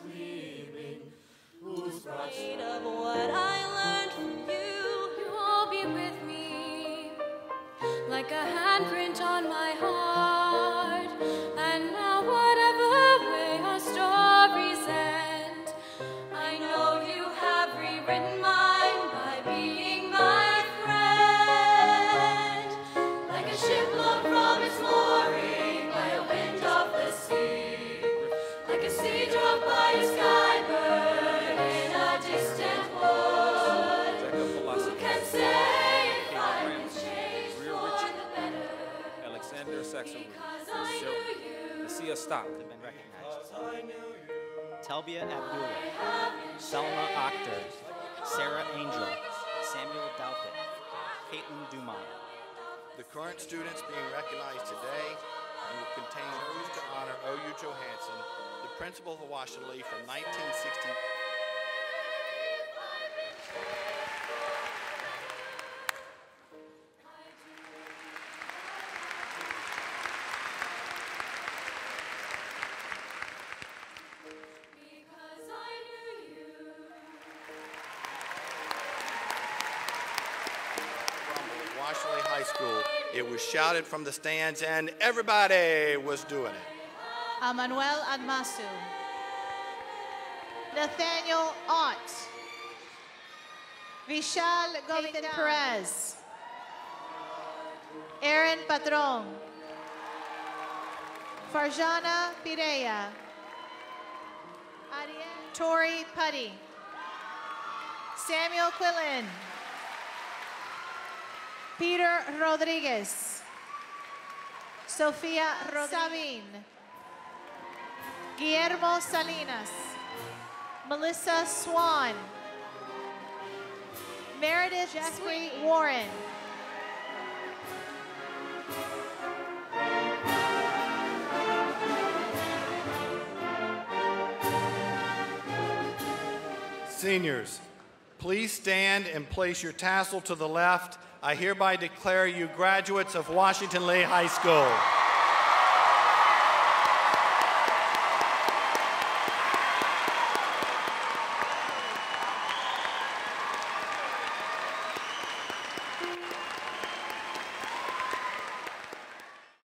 sleeping, whose bright of what I learned from you, you will be with me, like a handprint on my heart. Alexander Saxon. Because I knew you. The sea has stopped. have been recognized. Telbia Abdullah, Selma Akhtar, Sarah Angel, Samuel Douthit, Caitlin Dumont. The current students being recognized today and will contain those to honor O.U. Johansson, the principal of Washington Lee from 1960. Rumble at Washington High School. It was shouted from the stands and everybody was doing it. Manuel Agmasu. Nathaniel Ott. Vishal Govindan Perez. Aaron Patron. Farjana Pirea. Ariel Tori Putty. Samuel Quillen. Peter Rodriguez. Sofia Sabin. Guillermo Salinas. Melissa Swan. Meredith Jeffrey Warren. Seniors, please stand and place your tassel to the left. I hereby declare you graduates of Washington Lee High School.